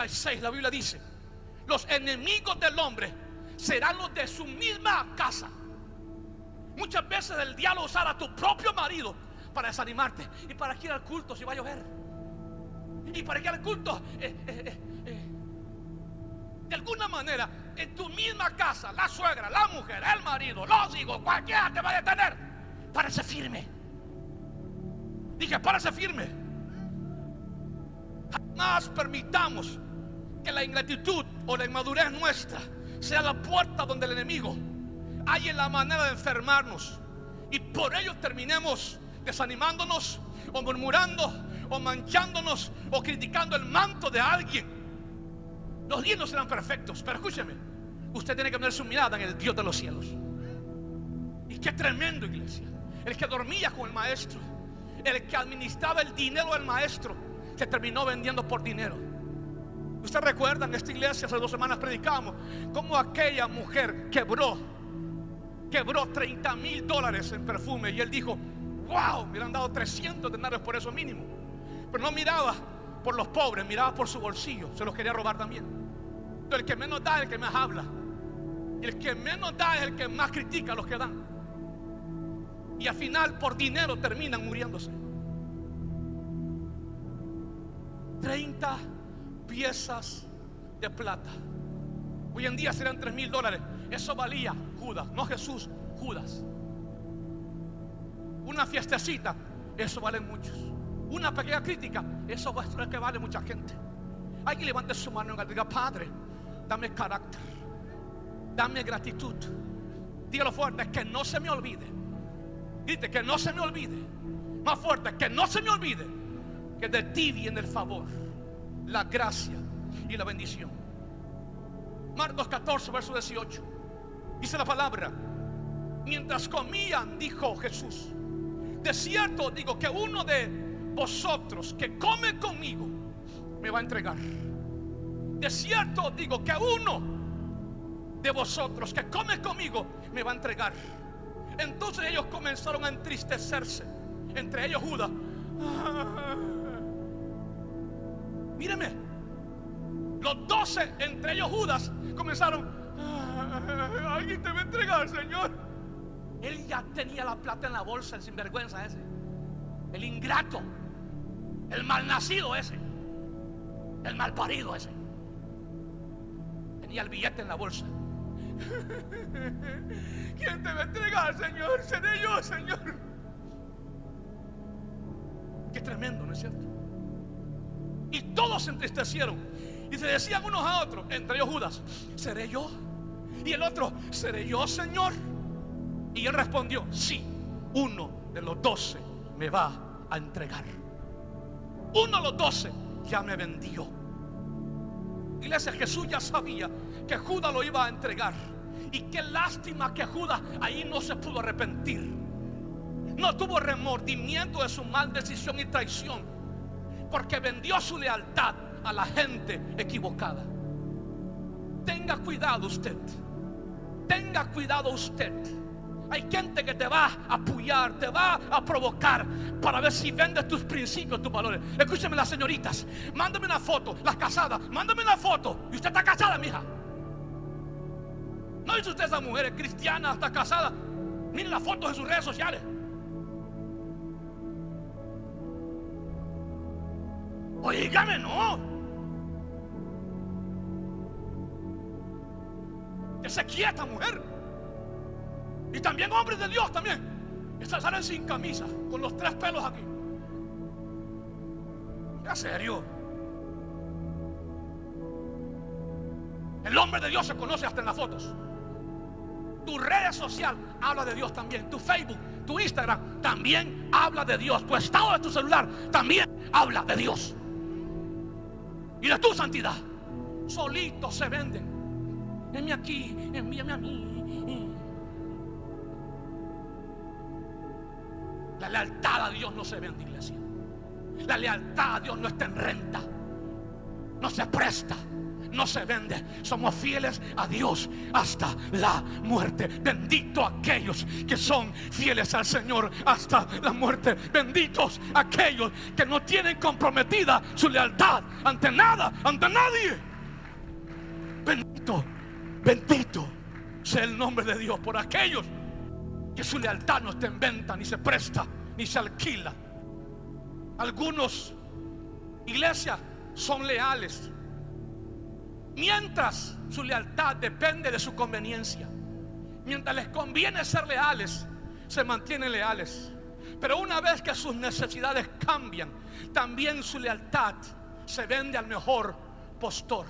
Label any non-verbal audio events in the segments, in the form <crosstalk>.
36 la Biblia dice, los enemigos del hombre serán los de su misma casa. Muchas veces el diablo usará a tu propio marido para desanimarte y para que ir al culto si va a llover. Y para que al culto, eh, eh, eh, de alguna manera, en tu misma casa, la suegra, la mujer, el marido, los hijos, cualquiera te va a detener. Parece firme. Dije, parece firme. Jamás permitamos que la ingratitud o la inmadurez nuestra sea la puerta donde el enemigo hay la manera de enfermarnos y por ello terminemos desanimándonos o murmurando o manchándonos o criticando el manto de alguien. Los días no serán perfectos, pero escúcheme, usted tiene que poner su mirada en el Dios de los cielos. Y qué tremendo iglesia. El que dormía con el maestro, el que administraba el dinero del maestro, se terminó vendiendo por dinero. Usted recuerda en esta iglesia hace dos semanas predicamos cómo aquella mujer quebró, quebró 30 mil dólares en perfume y él dijo, wow, me han dado 300 denarios por eso mínimo. Pero no miraba por los pobres, miraba por su bolsillo, se los quería robar también. el que menos da es el que más habla. Y el que menos da es el que más critica a los que dan. Y al final por dinero terminan muriéndose. 30 piezas de plata. Hoy en día serán 3 mil dólares. Eso valía Judas, no Jesús, Judas. Una fiestecita, eso vale muchos. Una pequeña crítica, eso es que vale mucha gente. Hay que levantar su mano y diga, Padre, dame carácter, dame gratitud. Dígalo fuerte, que no se me olvide. Dite que no se me olvide. Más fuerte, que no se me olvide que de ti viene el favor la gracia y la bendición. Marcos 14, verso 18. Dice la palabra, mientras comían, dijo Jesús, de cierto digo que uno de vosotros que come conmigo me va a entregar. De cierto digo que uno de vosotros que come conmigo me va a entregar. Entonces ellos comenzaron a entristecerse, entre ellos Judas. Míreme, los doce, entre ellos Judas, comenzaron, ah, alguien te va a entregar, Señor. Él ya tenía la plata en la bolsa, el sinvergüenza ese, el ingrato, el malnacido ese, el malparido ese. Tenía el billete en la bolsa. <laughs> ¿Quién te va a entregar, Señor? Seré yo, Señor. Qué tremendo, ¿no es cierto? Y todos se entristecieron. Y se decían unos a otros, entre ellos Judas, ¿seré yo? Y el otro, ¿seré yo, Señor? Y él respondió, sí, uno de los doce me va a entregar. Uno de los doce ya me vendió. Iglesia, Jesús ya sabía que Judas lo iba a entregar. Y qué lástima que Judas ahí no se pudo arrepentir. No tuvo remordimiento de su mal decisión y traición porque vendió su lealtad a la gente equivocada. Tenga cuidado usted. Tenga cuidado usted. Hay gente que te va a apoyar, te va a provocar para ver si vendes tus principios, tus valores. Escúcheme las señoritas, mándame una foto, las casadas, mándame una foto. Y usted está casada, mija. No dice usted esa mujer cristiana, está casada. Miren las fotos en sus redes sociales. Oígame, no. Se quieta, mujer. Y también hombres de Dios también. Estas salen sin camisa, con los tres pelos aquí. ¿En serio? El hombre de Dios se conoce hasta en las fotos. Tu red social habla de Dios también. Tu Facebook, tu Instagram también habla de Dios. Tu estado de tu celular también habla de Dios y de tu santidad. Solitos se venden. Envíame aquí, envíame a mí. La lealtad a Dios no se vende, iglesia. La lealtad a Dios no está en renta. No se presta. No se vende. Somos fieles a Dios hasta la muerte. Bendito aquellos que son fieles al Señor hasta la muerte. Benditos aquellos que no tienen comprometida su lealtad ante nada, ante nadie. Bendito, bendito sea el nombre de Dios por aquellos que su lealtad no está en venta, ni se presta, ni se alquila. Algunos iglesias son leales Mientras su lealtad depende de su conveniencia. Mientras les conviene ser leales, se mantienen leales. Pero una vez que sus necesidades cambian, también su lealtad se vende al mejor postor.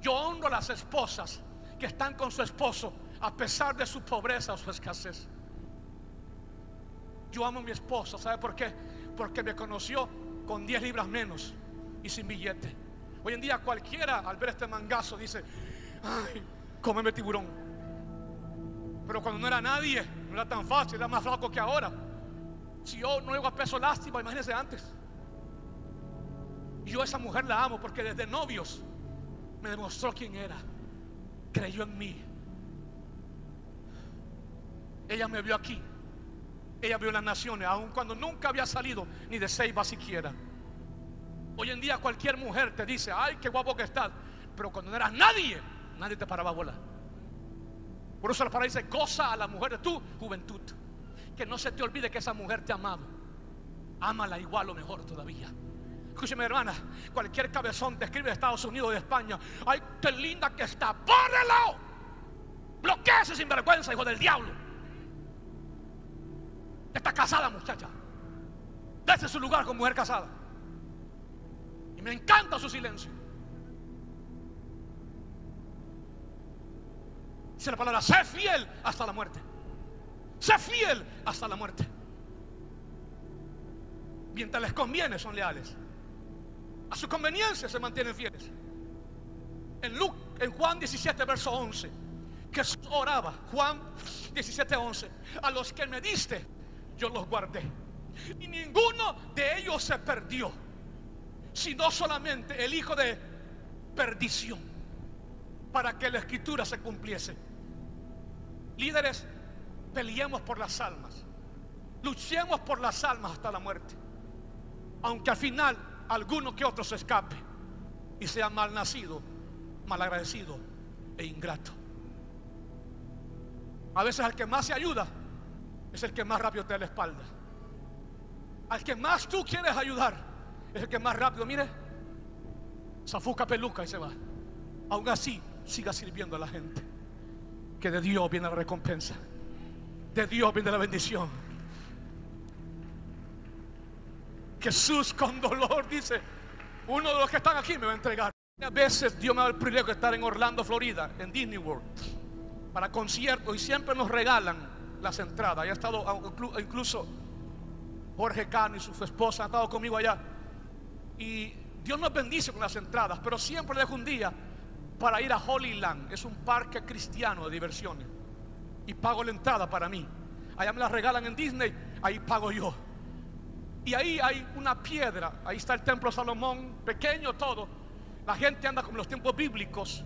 Yo honro a las esposas que están con su esposo a pesar de su pobreza o su escasez. Yo amo a mi esposa, ¿sabe por qué? Porque me conoció con 10 libras menos y sin billete. Hoy en día cualquiera al ver este mangazo dice, ay, cómeme tiburón. Pero cuando no era nadie, no era tan fácil, era más flaco que ahora. Si yo no llego a peso lástima, imagínense antes. Yo a esa mujer la amo porque desde novios me demostró quién era. Creyó en mí. Ella me vio aquí. Ella vio las naciones, aun cuando nunca había salido ni de Ceiba siquiera. Hoy en día cualquier mujer te dice, ay, qué guapo que estás. Pero cuando no eras nadie, nadie te paraba a volar. Por eso la palabra dice, goza a la mujer de tu juventud. Que no se te olvide que esa mujer te ha amado. Ámala igual o mejor todavía. Escúcheme, hermana, cualquier cabezón te escribe de Estados Unidos, de España. Ay, qué linda que está. ¡Bórrelo! Bloquea ese sinvergüenza, hijo del diablo. Está casada, muchacha. Dese su lugar con mujer casada. Me encanta su silencio. Dice la palabra, sé fiel hasta la muerte. Sé fiel hasta la muerte. Mientras les conviene son leales. A su conveniencia se mantienen fieles. En, en Juan 17, verso 11, Jesús oraba, Juan 17, 11, a los que me diste, yo los guardé. Y ninguno de ellos se perdió sino solamente el hijo de perdición, para que la escritura se cumpliese. Líderes, peleemos por las almas, luchemos por las almas hasta la muerte, aunque al final alguno que otro se escape y sea mal nacido, mal agradecido e ingrato. A veces al que más se ayuda es el que más rápido te da la espalda. Al que más tú quieres ayudar es el que más rápido, mire, zafuca peluca y se va. Aún así, siga sirviendo a la gente. Que de Dios viene la recompensa. De Dios viene la bendición. Jesús con dolor dice, uno de los que están aquí me va a entregar. A veces Dios me da el privilegio de estar en Orlando, Florida, en Disney World, para conciertos y siempre nos regalan las entradas. Ya ha estado incluso Jorge Cano y su esposa han estado conmigo allá. Y Dios nos bendice con las entradas, pero siempre dejo un día para ir a Holy Land. Es un parque cristiano de diversiones. Y pago la entrada para mí. Allá me la regalan en Disney, ahí pago yo. Y ahí hay una piedra, ahí está el templo Salomón, pequeño todo. La gente anda como los tiempos bíblicos,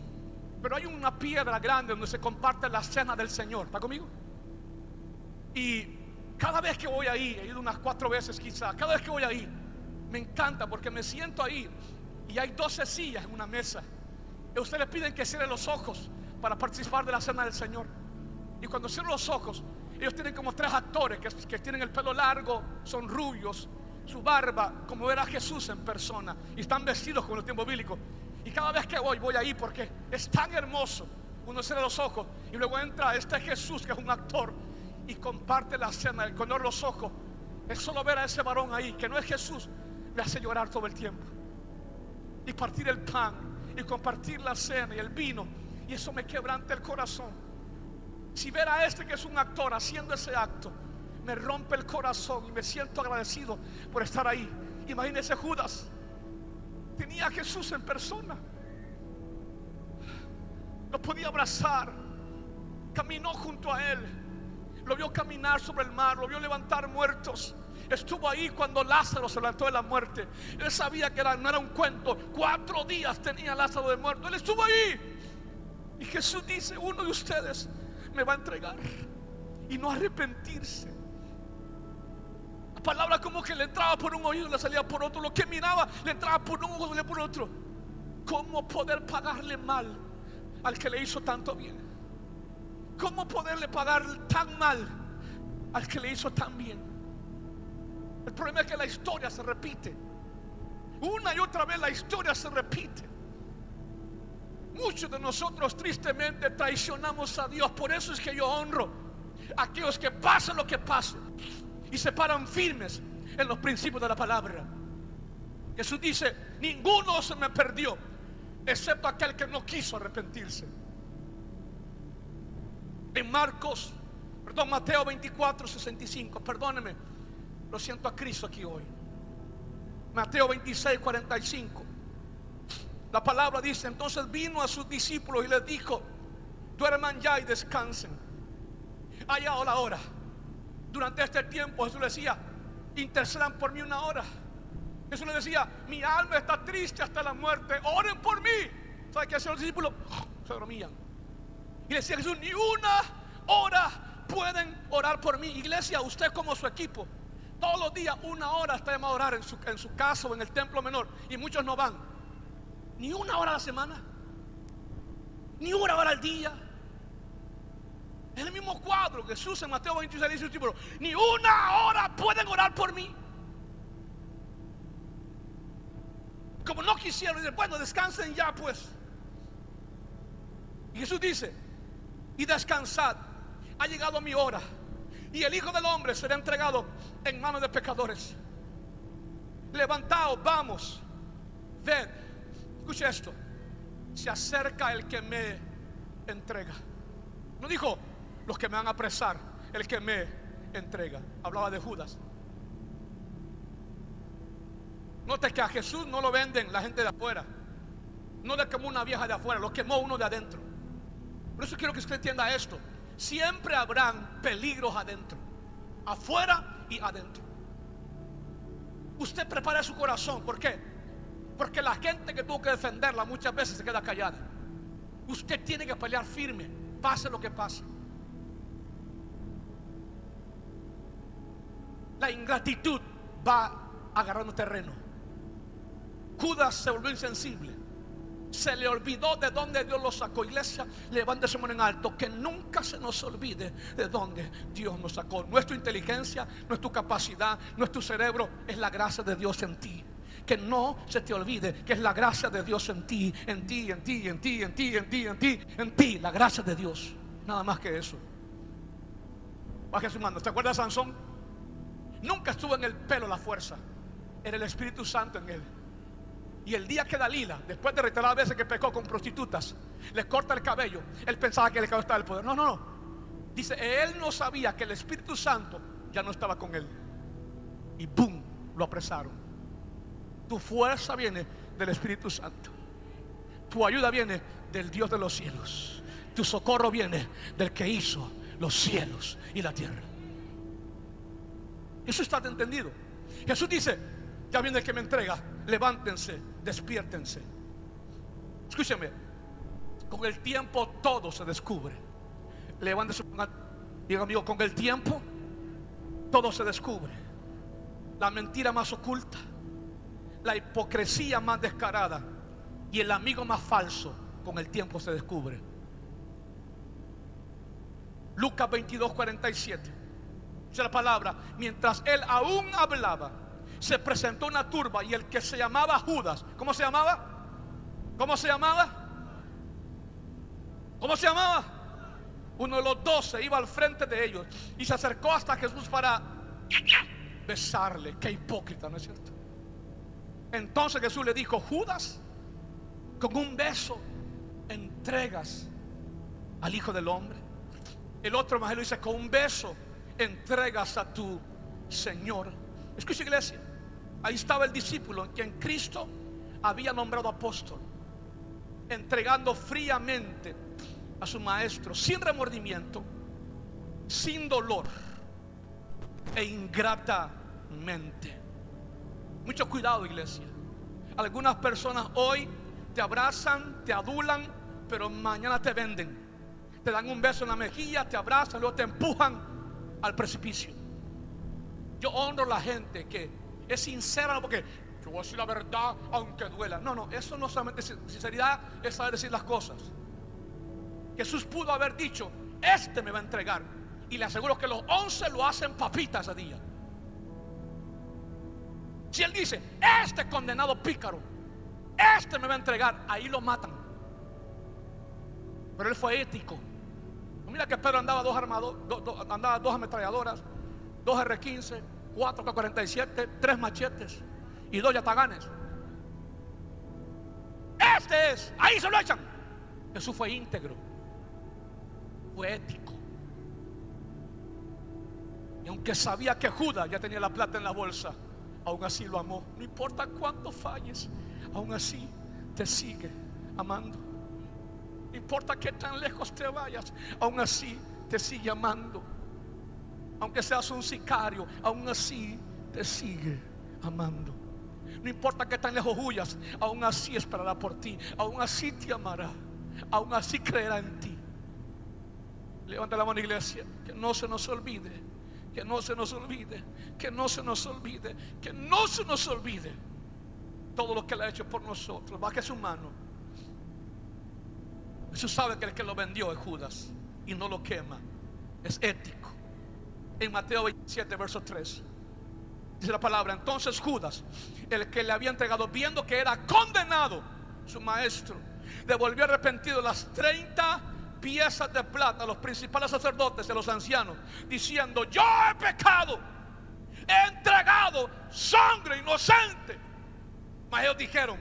pero hay una piedra grande donde se comparte la cena del Señor. ¿Está conmigo? Y cada vez que voy ahí, he ido unas cuatro veces quizá, cada vez que voy ahí, me encanta porque me siento ahí y hay 12 sillas en una mesa. Y ustedes piden que cierren los ojos para participar de la cena del Señor. Y cuando cierran los ojos, ellos tienen como tres actores que, que tienen el pelo largo, son rubios, su barba, como era Jesús en persona, y están vestidos como en el tiempo bíblico. Y cada vez que voy, voy ahí porque es tan hermoso. Uno cierra los ojos y luego entra este Jesús que es un actor y comparte la cena. El color los ojos es solo ver a ese varón ahí, que no es Jesús, me hace llorar todo el tiempo. Y partir el pan y compartir la cena y el vino. Y eso me quebranta el corazón. Si ver a este que es un actor haciendo ese acto, me rompe el corazón y me siento agradecido por estar ahí. Imagínese Judas. Tenía a Jesús en persona. Lo podía abrazar. Caminó junto a él. Lo vio caminar sobre el mar. Lo vio levantar muertos estuvo ahí cuando Lázaro se levantó de la muerte. Él sabía que no era un cuento. Cuatro días tenía Lázaro de muerto. Él estuvo ahí. Y Jesús dice, uno de ustedes me va a entregar. Y no arrepentirse. La palabra como que le entraba por un oído y le salía por otro. Lo que miraba le entraba por un ojo y le salía por otro. ¿Cómo poder pagarle mal al que le hizo tanto bien? ¿Cómo poderle pagar tan mal al que le hizo tan bien? El problema es que la historia se repite. Una y otra vez la historia se repite. Muchos de nosotros tristemente traicionamos a Dios. Por eso es que yo honro a aquellos que pasen lo que pase y se paran firmes en los principios de la palabra. Jesús dice, ninguno se me perdió, excepto aquel que no quiso arrepentirse. En Marcos, perdón, Mateo 24, 65, perdóneme, lo siento a Cristo aquí hoy. Mateo 26, 45. La palabra dice, entonces vino a sus discípulos y les dijo, duerman ya y descansen. Haya la hora. Durante este tiempo Jesús decía, intercedan por mí una hora. Jesús le decía, mi alma está triste hasta la muerte, oren por mí. ¿Sabe qué hacían los discípulos? <sniffs> Se dormían. Y decía Jesús, ni una hora pueden orar por mí. Iglesia, usted como su equipo, todos los días una hora está a orar en su, en su casa o en el templo menor. Y muchos no van. Ni una hora a la semana. Ni una hora al día. Es el mismo cuadro que Jesús en Mateo 26 dice discípulos, ni una hora pueden orar por mí. Como no quisieron, dicen, bueno, descansen ya pues. Y Jesús dice, y descansad, ha llegado mi hora. Y el Hijo del Hombre será entregado en manos de pecadores. Levantaos, vamos, ved, escuche esto, se acerca el que me entrega. No dijo, los que me van a apresar, el que me entrega. Hablaba de Judas. Note que a Jesús no lo venden la gente de afuera. No le quemó una vieja de afuera, lo quemó uno de adentro. Por eso quiero que usted entienda esto. Siempre habrán peligros adentro, afuera y adentro. Usted prepara su corazón. ¿Por qué? Porque la gente que tuvo que defenderla muchas veces se queda callada. Usted tiene que pelear firme, pase lo que pase. la ingratitud va agarrando terreno. Judas se volvió insensible. Se le olvidó de dónde Dios lo sacó. Iglesia, levante su mano en alto. Que nunca se nos olvide de dónde Dios nos sacó. Nuestra inteligencia, no es tu capacidad, no es tu cerebro, es la gracia de Dios en ti. Que no se te olvide que es la gracia de Dios en ti, en ti, en ti, en ti, en ti, en ti, en ti, en ti. La gracia de Dios. Nada más que eso. Baje su mano. ¿Te acuerdas Sansón? Nunca estuvo en el pelo la fuerza. Era el Espíritu Santo en él. Y el día que Dalila, después de reiteradas veces que pecó con prostitutas, le corta el cabello, él pensaba que el cabello estaba el poder. No, no, no. Dice, él no sabía que el Espíritu Santo ya no estaba con él. Y ¡boom! Lo apresaron. Tu fuerza viene del Espíritu Santo. Tu ayuda viene del Dios de los cielos. Tu socorro viene del que hizo los cielos y la tierra. Eso está entendido. Jesús dice, ya viene el que me entrega, levántense, despiértense. Escúcheme, con el tiempo todo se descubre. Levántense, diga amigo, con el tiempo todo se descubre. La mentira más oculta, la hipocresía más descarada y el amigo más falso, con el tiempo se descubre. Lucas 22, 47 la palabra, mientras él aún hablaba, se presentó una turba y el que se llamaba Judas, ¿cómo se llamaba? ¿Cómo se llamaba? ¿Cómo se llamaba? Uno de los doce iba al frente de ellos y se acercó hasta Jesús para besarle. Qué hipócrita, ¿no es cierto? Entonces Jesús le dijo, Judas, con un beso entregas al Hijo del Hombre. El otro lo dice, con un beso entregas a tu Señor. Escucha iglesia, ahí estaba el discípulo en Cristo había nombrado apóstol, entregando fríamente a su maestro, sin remordimiento, sin dolor e ingrata mente. Mucho cuidado, iglesia. Algunas personas hoy te abrazan, te adulan, pero mañana te venden. Te dan un beso en la mejilla, te abrazan, luego te empujan al precipicio. Yo honro a la gente que es sincera porque yo voy a decir la verdad aunque duela. No, no, eso no solamente sinceridad es saber decir las cosas. Jesús pudo haber dicho, este me va a entregar. Y le aseguro que los once lo hacen papitas ese día. Si él dice, este condenado pícaro, este me va a entregar, ahí lo matan. Pero él fue ético. Mira que Pedro andaba dos armados, andaba dos ametralladoras, dos R15, cuatro K47, tres machetes y dos yataganes. Este es, ahí se lo echan. Jesús fue íntegro, fue ético. Y aunque sabía que Judas ya tenía la plata en la bolsa, aún así lo amó. No importa cuánto falles, aún así te sigue amando. No importa que tan lejos te vayas, aún así te sigue amando. Aunque seas un sicario, aún así te sigue amando. No importa que tan lejos huyas, aún así esperará por ti, aún así te amará, aún así creerá en ti. Levanta la mano, iglesia, que no se nos olvide que no se nos olvide, que no se nos olvide, que no se nos olvide todo lo que Él ha hecho por nosotros. Baje su mano. Jesús sabe que el que lo vendió es Judas y no lo quema. Es ético. En Mateo 27, verso 3. Dice la palabra, entonces Judas, el que le había entregado, viendo que era condenado, su maestro, devolvió arrepentido las 30 piezas de plata a los principales sacerdotes y a los ancianos, diciendo, yo he pecado, he entregado sangre inocente. Mas ellos dijeron,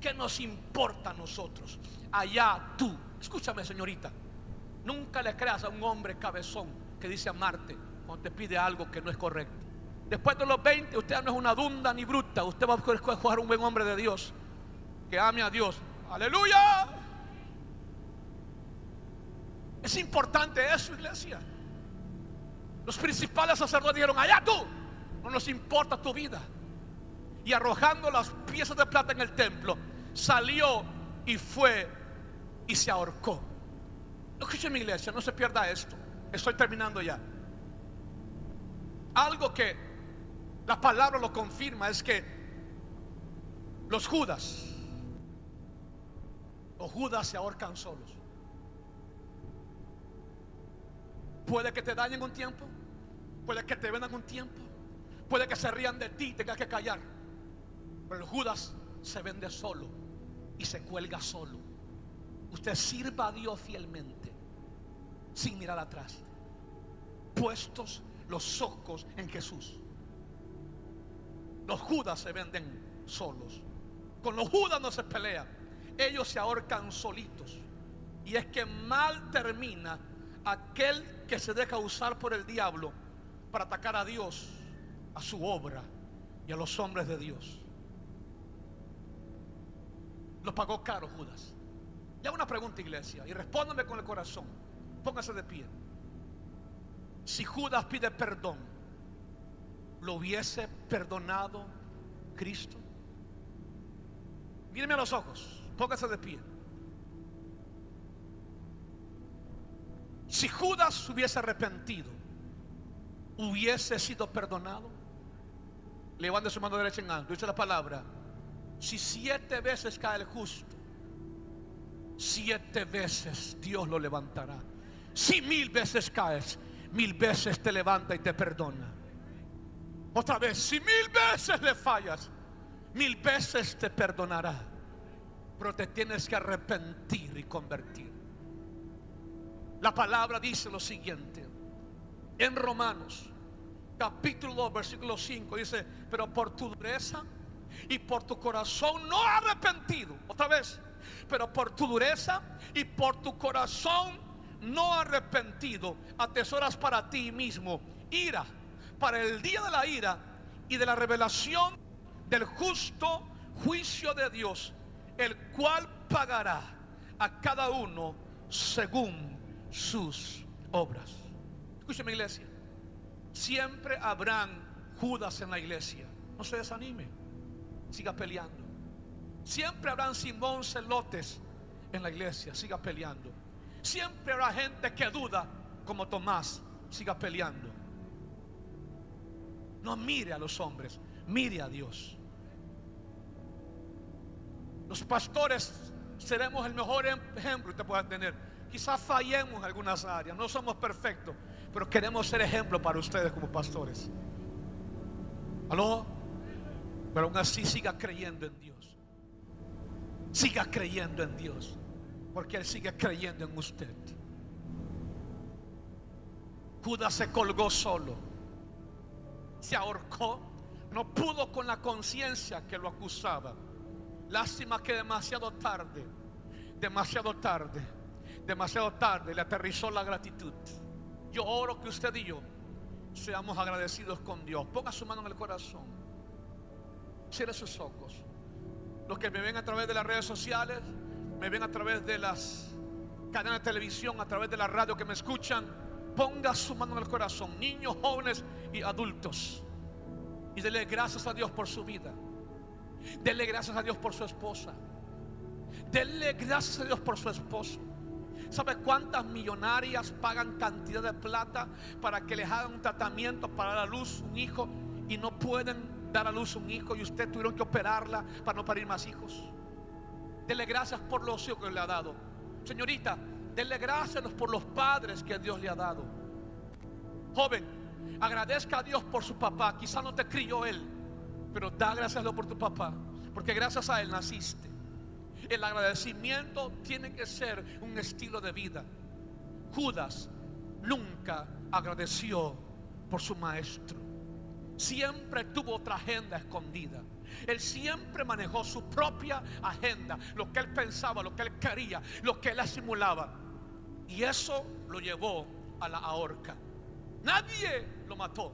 ¿qué nos importa a nosotros? Allá tú, escúchame señorita, nunca le creas a un hombre cabezón que dice amarte cuando te pide algo que no es correcto. Después de los 20, usted no es una dunda ni bruta, usted va a escoger un buen hombre de Dios, que ame a Dios. Aleluya. Es importante eso, iglesia. Los principales sacerdotes dijeron, allá tú, no nos importa tu vida. Y arrojando las piezas de plata en el templo, salió y fue y se ahorcó. Escuchen mi iglesia, no se pierda esto. Estoy terminando ya. Algo que la palabra lo confirma es que los Judas, los Judas se ahorcan solos. Puede que te dañen un tiempo, puede que te vendan un tiempo, puede que se rían de ti y tengas que callar. Pero el Judas se vende solo y se cuelga solo. Usted sirva a Dios fielmente, sin mirar atrás, puestos los ojos en Jesús. Los Judas se venden solos. Con los Judas no se pelea. Ellos se ahorcan solitos. Y es que mal termina aquel que se deja usar por el diablo para atacar a Dios, a su obra y a los hombres de Dios. Lo pagó caro Judas. Y hago una pregunta, iglesia, y respóndame con el corazón. Póngase de pie. Si Judas pide perdón, ¿lo hubiese perdonado Cristo? Míreme a los ojos, póngase de pie. Si Judas hubiese arrepentido, hubiese sido perdonado. Levante su mano derecha en alto. Dice la palabra: Si siete veces cae el justo, siete veces Dios lo levantará. Si mil veces caes, mil veces te levanta y te perdona. Otra vez, si mil veces le fallas, mil veces te perdonará. Pero te tienes que arrepentir y convertir. La palabra dice lo siguiente. En Romanos, capítulo 2, versículo 5, dice, pero por tu dureza y por tu corazón no arrepentido, otra vez, pero por tu dureza y por tu corazón no arrepentido, atesoras para ti mismo ira, para el día de la ira y de la revelación del justo juicio de Dios, el cual pagará a cada uno según sus obras. Escúcheme iglesia, siempre habrán Judas en la iglesia. No se desanime. Siga peleando. Siempre habrán Simón Celotes en la iglesia. Siga peleando. Siempre habrá gente que duda como Tomás. Siga peleando. No mire a los hombres, mire a Dios. Los pastores seremos el mejor em-, ejemplo que usted pueda tener. Quizás fallemos en algunas áreas, no somos perfectos, pero queremos ser ejemplo para ustedes como pastores. ¿Aló? Pero aún así siga creyendo en Dios. Siga creyendo en Dios, porque Él sigue creyendo en usted. Judas se colgó solo, se ahorcó, no pudo con la conciencia que lo acusaba. Lástima que demasiado tarde, demasiado tarde, demasiado tarde le aterrizó la gratitud. Yo oro que usted y yo seamos agradecidos con Dios. Ponga su mano en el corazón. Cierre sus ojos. Los que me ven a través de las redes sociales, me ven a través de las cadenas de televisión, a través de la radio que me escuchan, ponga su mano en el corazón. Niños, jóvenes y adultos. Y dele gracias a Dios por su vida. Dele gracias a Dios por su esposa. Dele gracias a Dios por su esposo. ¿Sabe cuántas millonarias pagan cantidad de plata para que les hagan un tratamiento para dar a luz un hijo y no pueden dar a luz un hijo y usted tuvieron que operarla para no parir más hijos? Dele gracias por los hijos que le ha dado. Señorita, dele gracias por los padres que Dios le ha dado. Joven, agradezca a Dios por su papá. Quizá no te crió él, pero da gracias a Dios por tu papá, porque gracias a él naciste. El agradecimiento tiene que ser un estilo de vida. Judas nunca agradeció por su maestro. Siempre tuvo otra agenda escondida. Él siempre manejó su propia agenda, lo que él pensaba, lo que él quería, lo que él asimulaba. Y eso lo llevó a la ahorca. Nadie lo mató.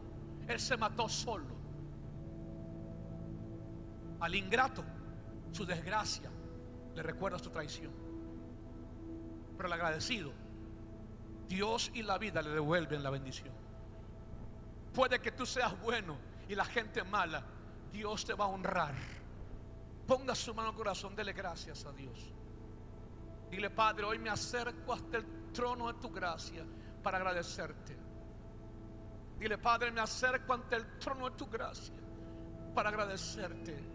Él se mató solo. Al ingrato, su desgracia, le recuerda su traición. Pero el agradecido, Dios y la vida le devuelven la bendición. Puede que tú seas bueno y la gente mala, Dios te va a honrar. Ponga su mano al corazón, dele gracias a Dios. Dile, Padre, hoy me acerco hasta el trono de tu gracia para agradecerte. Dile, Padre, me acerco ante el trono de tu gracia para agradecerte